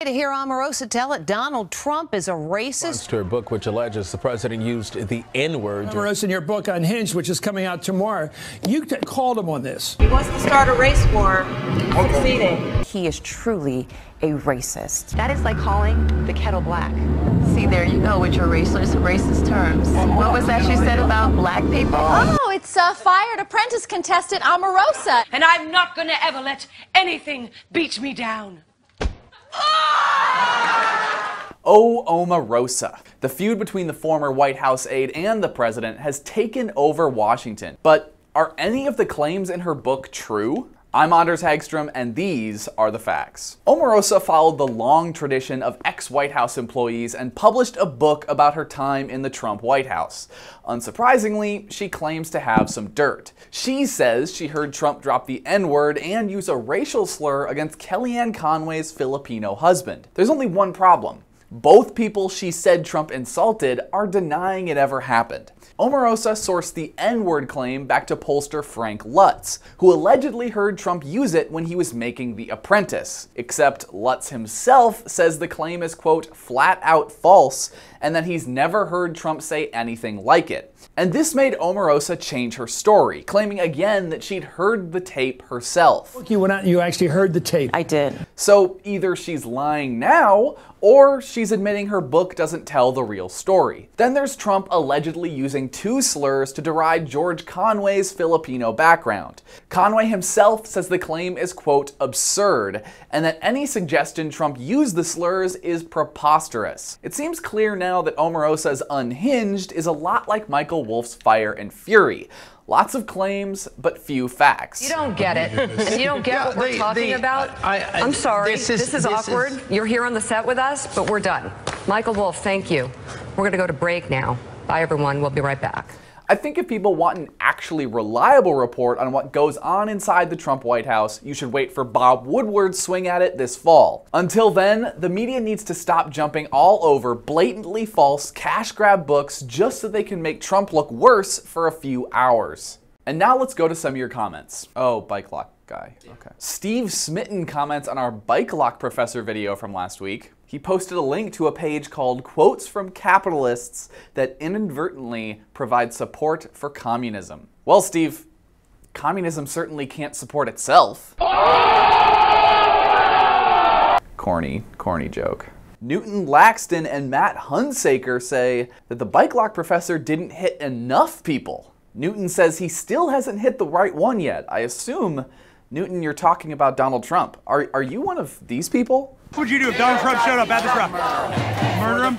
To hear Omarosa tell it, Donald Trump is a racist. To her book, which alleges the president used the N word. Omarosa, in your book Unhinged, which is coming out tomorrow, you called him on this. He wants to start a race war. Succeeding. He is truly a racist. That is like calling the kettle black. See, there you go with your racist, racist terms. What was that you said about black people? Oh, it's a fired apprentice contestant Omarosa. And I'm not going to ever let anything beat me down. Oh, Omarosa. The feud between the former White House aide and the president has taken over Washington. But are any of the claims in her book true? I'm Anders Hagstrom, and these are the facts. Omarosa followed the long tradition of ex-White House employees and published a book about her time in the Trump White House. Unsurprisingly, she claims to have some dirt. She says she heard Trump drop the N-word and use a racial slur against Kellyanne Conway's Filipino husband. There's only one problem. Both people she said Trump insulted are denying it ever happened. Omarosa sourced the N-word claim back to pollster Frank Luntz, who allegedly heard Trump use it when he was making The Apprentice. Except Lutz himself says the claim is, quote, flat out false, and that he's never heard Trump say anything like it. And this made Omarosa change her story, claiming again that she'd heard the tape herself. You went out and you actually heard the tape. I did. So either she's lying now, or she's admitting her book doesn't tell the real story. Then there's Trump allegedly using two slurs to deride George Conway's Filipino background. Conway himself says the claim is, quote, absurd, and that any suggestion Trump used the slurs is preposterous. It seems clear now that Omarosa's Unhinged is a lot like Michael Wolff's Fire and Fury. Lots of claims, but few facts. You don't get it. and you don't get Yeah, what we're the- talking the- about. I- I- am sorry. this This is- is, this awkward. is- You're here on the set with us, but we're done. Michael Wolff, thank you. We're going to go to break now. Bye, everyone. We'll be right back. I think if people want an actually reliable report on what goes on inside the Trump White House, you should wait for Bob Woodward's swing at it this fall. Until then, the media needs to stop jumping all over blatantly false cash grab books just so they can make Trump look worse for a few hours. And now let's go to some of your comments. Oh, bike lock guy. Okay. Steve Smitten comments on our bike lock professor video from last week. He posted a link to a page called Quotes from Capitalists that inadvertently provide support for communism. Well, Steve, communism certainly can't support itself. Corny, corny joke. Newton Laxton and Matt Hunsaker say that the bike lock professor didn't hit enough people. Newton says he still hasn't hit the right one yet. I assume, Newton, you're talking about Donald Trump. Are, are you one of these people? What would you do if Donald Trump showed up at the truck? Murder him?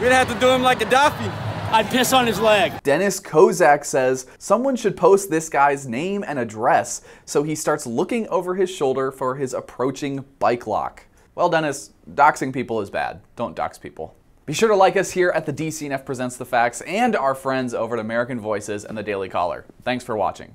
We'd have to do him like Gaddafi. I'd piss on his leg. Dennis Kozak says someone should post this guy's name and address so he starts looking over his shoulder for his approaching bike lock. Well, Dennis, doxing people is bad. Don't dox people. Be sure to like us here at the DCNF Presents the Facts and our friends over at American Voices and the Daily Caller. Thanks for watching.